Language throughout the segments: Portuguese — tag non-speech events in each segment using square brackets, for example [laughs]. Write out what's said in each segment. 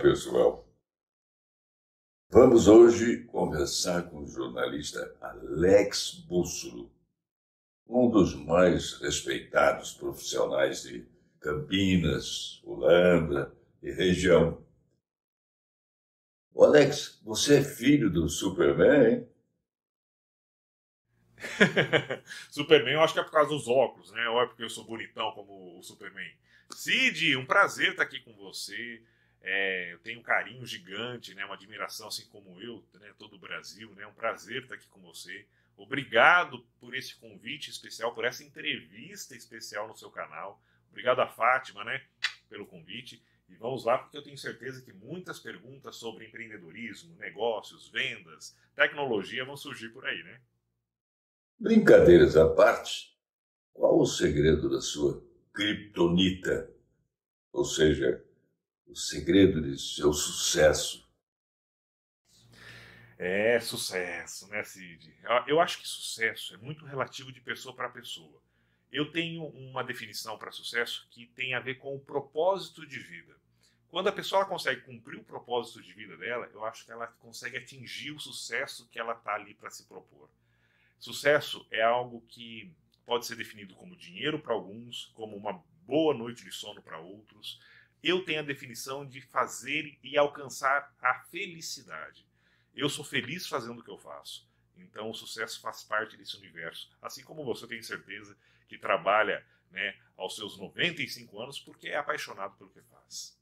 Pessoal. Vamos hoje conversar com o jornalista Alex Bússolo, um dos mais respeitados profissionais de Campinas, Holanda e região. O Alex, você é filho do Superman, hein? [laughs] Superman, eu acho que é por causa dos óculos, né? Ou é porque eu sou bonitão como o Superman. Cid, um prazer estar aqui com você. É, eu tenho um carinho gigante, né? Uma admiração, assim como eu, né? todo o Brasil, né? Um prazer estar aqui com você. Obrigado por esse convite especial, por essa entrevista especial no seu canal. Obrigado a Fátima, né? Pelo convite. E vamos lá, porque eu tenho certeza que muitas perguntas sobre empreendedorismo, negócios, vendas, tecnologia vão surgir por aí, né? Brincadeiras à parte, qual o segredo da sua criptonita? Ou seja, o segredo de seu sucesso? É, sucesso, né, Cid? Eu acho que sucesso é muito relativo de pessoa para pessoa. Eu tenho uma definição para sucesso que tem a ver com o propósito de vida. Quando a pessoa consegue cumprir o propósito de vida dela, eu acho que ela consegue atingir o sucesso que ela está ali para se propor. Sucesso é algo que pode ser definido como dinheiro para alguns, como uma boa noite de sono para outros. Eu tenho a definição de fazer e alcançar a felicidade. Eu sou feliz fazendo o que eu faço. Então o sucesso faz parte desse universo. Assim como você tem certeza que trabalha né, aos seus 95 anos porque é apaixonado pelo que faz.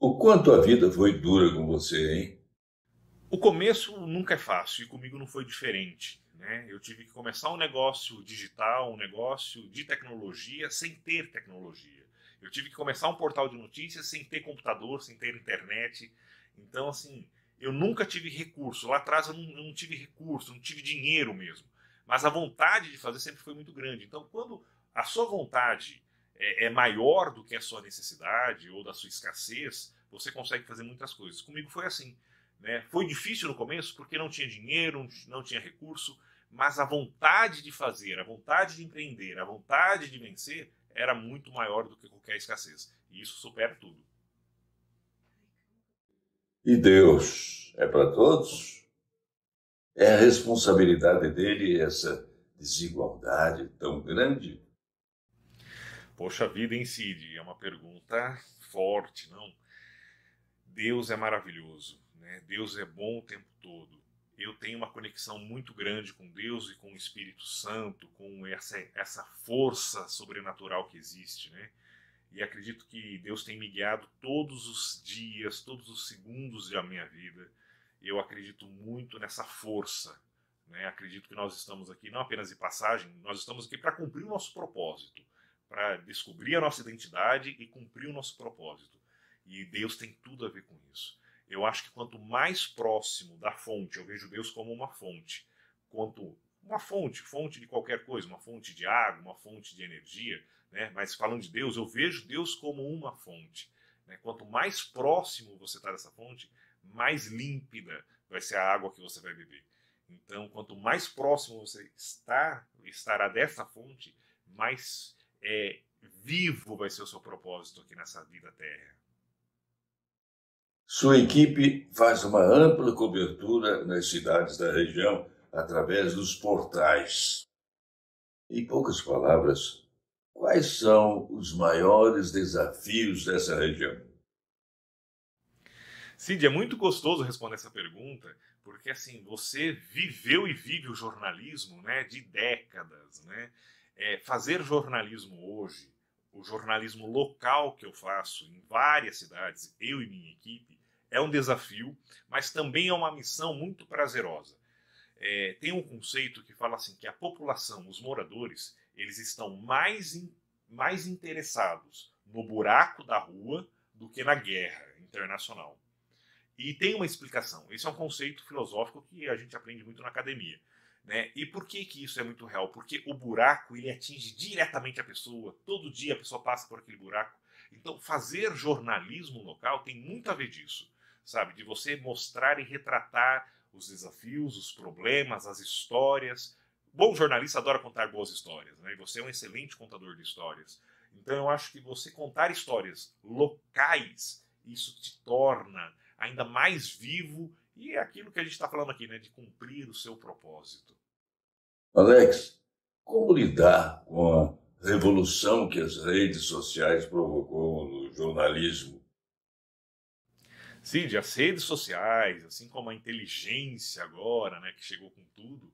O quanto a vida foi dura com você, hein? O começo nunca é fácil e comigo não foi diferente. Né? Eu tive que começar um negócio digital, um negócio de tecnologia, sem ter tecnologia. Eu tive que começar um portal de notícias sem ter computador, sem ter internet. Então, assim, eu nunca tive recurso. Lá atrás eu não, eu não tive recurso, não tive dinheiro mesmo. Mas a vontade de fazer sempre foi muito grande. Então, quando a sua vontade é, é maior do que a sua necessidade ou da sua escassez, você consegue fazer muitas coisas. Comigo foi assim. Né? Foi difícil no começo porque não tinha dinheiro, não tinha recurso, mas a vontade de fazer, a vontade de empreender, a vontade de vencer era muito maior do que qualquer escassez. E isso supera tudo. E Deus é para todos? É a responsabilidade dele essa desigualdade tão grande? Poxa vida, em Cid? É uma pergunta forte, não? Deus é maravilhoso. Né? Deus é bom o tempo todo. Eu tenho uma conexão muito grande com Deus e com o Espírito Santo, com essa, essa força sobrenatural que existe, né? E acredito que Deus tem me guiado todos os dias, todos os segundos da minha vida. Eu acredito muito nessa força. Né? Acredito que nós estamos aqui não apenas de passagem, nós estamos aqui para cumprir o nosso propósito, para descobrir a nossa identidade e cumprir o nosso propósito. E Deus tem tudo a ver com isso. Eu acho que quanto mais próximo da fonte, eu vejo Deus como uma fonte, quanto uma fonte, fonte de qualquer coisa, uma fonte de água, uma fonte de energia, né? mas falando de Deus, eu vejo Deus como uma fonte. Né? Quanto mais próximo você está dessa fonte, mais límpida vai ser a água que você vai beber. Então, quanto mais próximo você está, estará dessa fonte, mais é, vivo vai ser o seu propósito aqui nessa vida terra. Sua equipe faz uma ampla cobertura nas cidades da região através dos portais. Em poucas palavras, quais são os maiores desafios dessa região? Cid, é muito gostoso responder essa pergunta, porque assim, você viveu e vive o jornalismo né, de décadas. Né? É, fazer jornalismo hoje, o jornalismo local que eu faço em várias cidades, eu e minha equipe, é um desafio, mas também é uma missão muito prazerosa. É, tem um conceito que fala assim que a população, os moradores, eles estão mais, in, mais interessados no buraco da rua do que na guerra internacional. E tem uma explicação. Esse é um conceito filosófico que a gente aprende muito na academia. Né? E por que, que isso é muito real? Porque o buraco ele atinge diretamente a pessoa. Todo dia a pessoa passa por aquele buraco. Então, fazer jornalismo local tem muito a ver disso sabe? De você mostrar e retratar os desafios, os problemas, as histórias. Bom jornalista adora contar boas histórias, né? E você é um excelente contador de histórias. Então eu acho que você contar histórias locais, isso te torna ainda mais vivo e é aquilo que a gente está falando aqui, né, de cumprir o seu propósito. Alex, como lidar com a revolução que as redes sociais provocou no jornalismo? Cid, as redes sociais, assim como a inteligência agora, né, que chegou com tudo,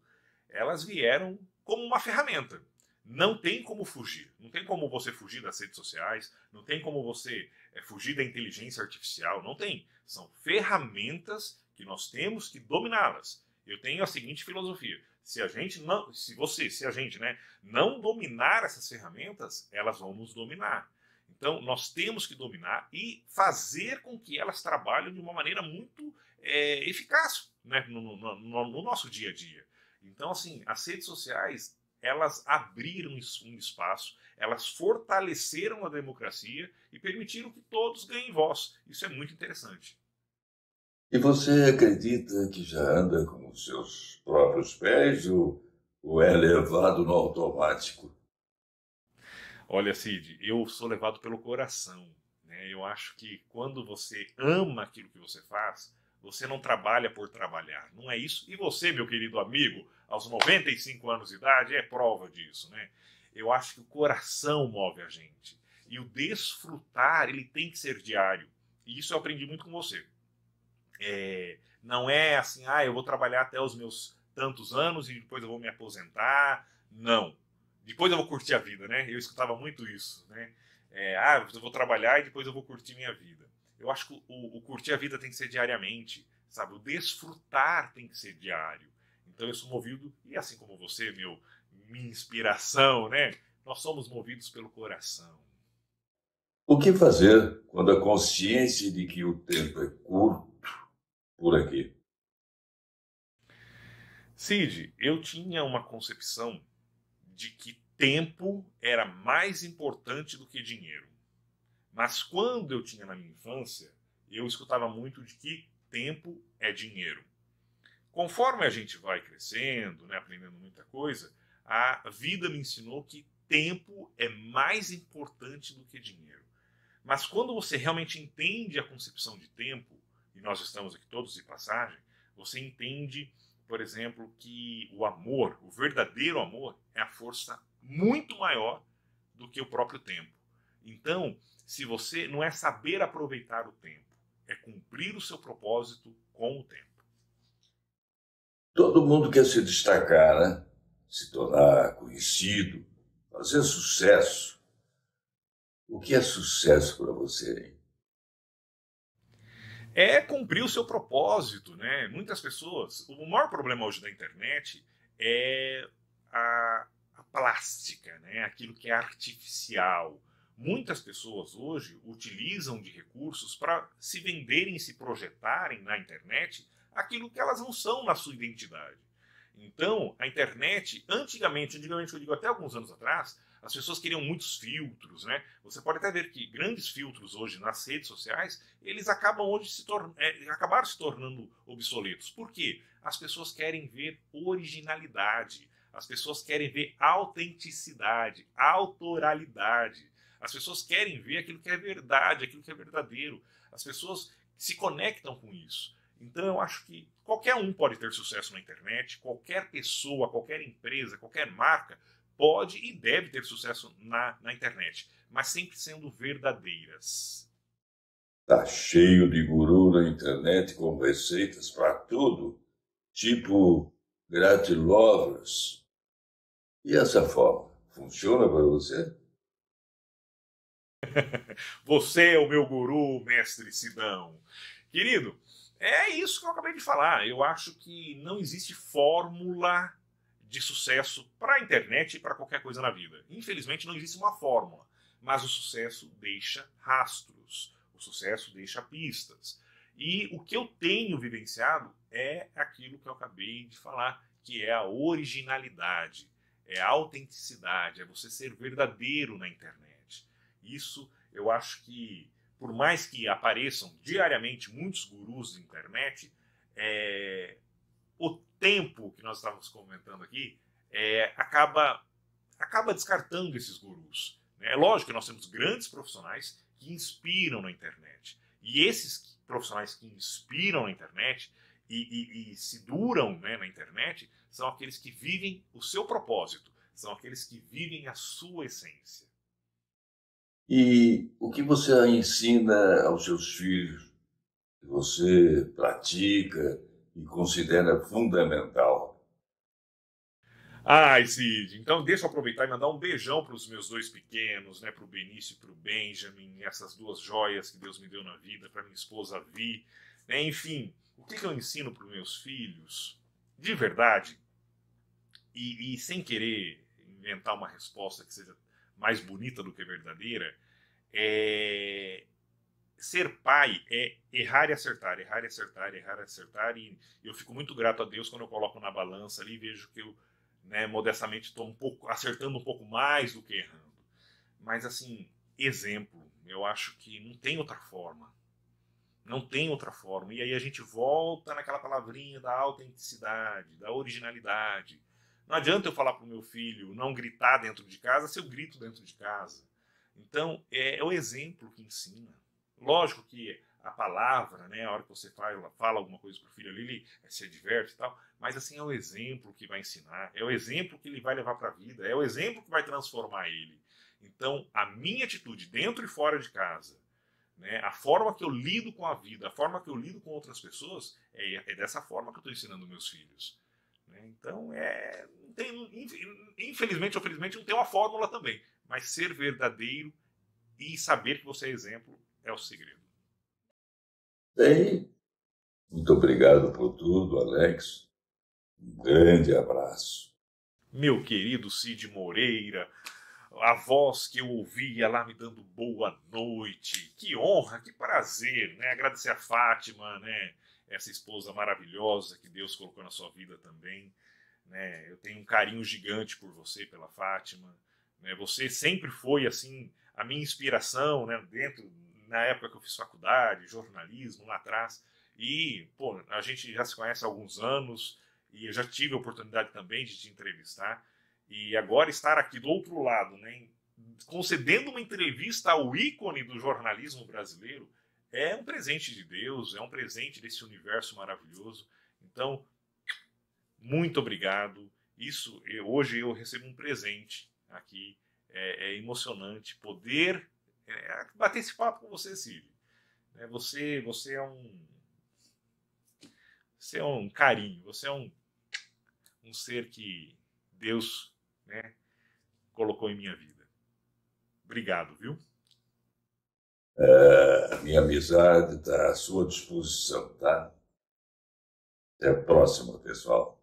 elas vieram como uma ferramenta. Não tem como fugir. Não tem como você fugir das redes sociais, não tem como você é, fugir da inteligência artificial, não tem. São ferramentas que nós temos que dominá-las. Eu tenho a seguinte filosofia: se a gente não, se você, se a gente, né, não dominar essas ferramentas, elas vão nos dominar. Então, nós temos que dominar e fazer com que elas trabalhem de uma maneira muito é, eficaz né, no, no, no, no, nosso dia a dia. Então, assim, as redes sociais, elas abriram um espaço, elas fortaleceram a democracia e permitiram que todos ganhem voz. Isso é muito interessante. E você acredita que já anda com os seus próprios pés ou, ou é levado no automático? Olha, Cid, eu sou levado pelo coração. Né? Eu acho que quando você ama aquilo que você faz, você não trabalha por trabalhar. Não é isso? E você, meu querido amigo, aos 95 anos de idade, é prova disso, né? Eu acho que o coração move a gente. E o desfrutar, ele tem que ser diário. E isso eu aprendi muito com você. É, não é assim, ah, eu vou trabalhar até os meus tantos anos e depois eu vou me aposentar. Não depois eu vou curtir a vida, né? Eu escutava muito isso, né? É, ah, eu vou trabalhar e depois eu vou curtir minha vida. Eu acho que o, o, curtir a vida tem que ser diariamente, sabe? O desfrutar tem que ser diário. Então eu sou movido, e assim como você, meu, minha inspiração, né? Nós somos movidos pelo coração. O que fazer quando a consciência de que o tempo é curto por aqui? Cid, eu tinha uma concepção de que tempo era mais importante do que dinheiro. Mas quando eu tinha na minha infância, eu escutava muito de que tempo é dinheiro. Conforme a gente vai crescendo, né, aprendendo muita coisa, a vida me ensinou que tempo é mais importante do que dinheiro. Mas quando você realmente entende a concepção de tempo, e nós estamos aqui todos de passagem, você entende por exemplo, que o amor, o verdadeiro amor, é a força muito maior do que o próprio tempo. Então, se você não é saber aproveitar o tempo, é cumprir o seu propósito com o tempo. Todo mundo quer se destacar, né? Se tornar conhecido, fazer sucesso. O que é sucesso para você? Hein? É cumprir o seu propósito, né? Muitas pessoas, o maior problema hoje da internet é a, a plástica, né? Aquilo que é artificial. Muitas pessoas hoje utilizam de recursos para se venderem se projetarem na internet aquilo que elas não são na sua identidade. Então, a internet, antigamente, antigamente eu digo até alguns anos atrás, as pessoas queriam muitos filtros, né? Você pode até ver que grandes filtros hoje nas redes sociais, eles acabam hoje se é, acabaram se tornando obsoletos. Por quê? As pessoas querem ver originalidade, as pessoas querem ver autenticidade, autoralidade. As pessoas querem ver aquilo que é verdade, aquilo que é verdadeiro. As pessoas se conectam com isso. Então eu acho que qualquer um pode ter sucesso na internet, qualquer pessoa, qualquer empresa, qualquer marca pode e deve ter sucesso na, na internet, mas sempre sendo verdadeiras. Tá cheio de guru na internet com receitas para tudo, tipo gratilovers. E essa forma funciona para você? [laughs] você é o meu guru, mestre Sidão. Querido, é isso que eu acabei de falar. Eu acho que não existe fórmula de sucesso para a internet e para qualquer coisa na vida. Infelizmente não existe uma fórmula, mas o sucesso deixa rastros, o sucesso deixa pistas. E o que eu tenho vivenciado é aquilo que eu acabei de falar, que é a originalidade, é a autenticidade, é você ser verdadeiro na internet. Isso eu acho que, por mais que apareçam diariamente muitos gurus da internet, é, o tempo que nós estávamos comentando aqui é, acaba, acaba descartando esses gurus. Né? É lógico que nós temos grandes profissionais que inspiram na internet. E esses profissionais que inspiram na internet e, e, e se duram né, na internet são aqueles que vivem o seu propósito, são aqueles que vivem a sua essência. E o que você ensina aos seus filhos, você pratica e considera fundamental? Ai, Cid, então deixa eu aproveitar e mandar um beijão para os meus dois pequenos, né, para o Benício e para o Benjamin, essas duas joias que Deus me deu na vida, para minha esposa Vi. Né, enfim, o que, que eu ensino para os meus filhos? De verdade, e, e sem querer inventar uma resposta que seja mais bonita do que verdadeira, é... ser pai é errar e acertar, errar e acertar, errar e acertar. E eu fico muito grato a Deus quando eu coloco na balança ali e vejo que eu, né, modestamente, estou um pouco acertando um pouco mais do que errando. Mas assim, exemplo, eu acho que não tem outra forma. Não tem outra forma. E aí a gente volta naquela palavrinha da autenticidade, da originalidade. Não adianta eu falar para o meu filho não gritar dentro de casa se eu grito dentro de casa. Então, é, é o exemplo que ensina. Lógico que a palavra, né, a hora que você fala, fala alguma coisa para o filho ali, ele se adverte e tal, mas assim é o exemplo que vai ensinar, é o exemplo que ele vai levar para a vida, é o exemplo que vai transformar ele. Então, a minha atitude dentro e fora de casa, né, a forma que eu lido com a vida, a forma que eu lido com outras pessoas, é, é dessa forma que eu estou ensinando meus filhos. Né? Então, é, tem, infelizmente ou felizmente, não tem uma fórmula também. Mas ser verdadeiro e saber que você é exemplo é o segredo. Bem, muito obrigado por tudo, Alex. Um grande abraço. Meu querido Cid Moreira, a voz que eu ouvia lá me dando boa noite. Que honra, que prazer, né? Agradecer a Fátima, né? essa esposa maravilhosa que Deus colocou na sua vida também. Né? Eu tenho um carinho gigante por você, pela Fátima. Né? Você sempre foi assim a minha inspiração, né? Dentro na época que eu fiz faculdade, jornalismo lá atrás. E pô, a gente já se conhece há alguns anos e eu já tive a oportunidade também de te entrevistar. E agora estar aqui do outro lado, né? concedendo uma entrevista ao ícone do jornalismo brasileiro, é um presente de Deus, é um presente desse universo maravilhoso. Então, muito obrigado. Isso eu, hoje eu recebo um presente aqui. É, é emocionante poder é, bater esse papo com você, Silvio. É, você, você é um você é um carinho, você é um, um ser que Deus né, colocou em minha vida. Obrigado, viu? É, minha amizade está à sua disposição, tá? Até a próxima, pessoal.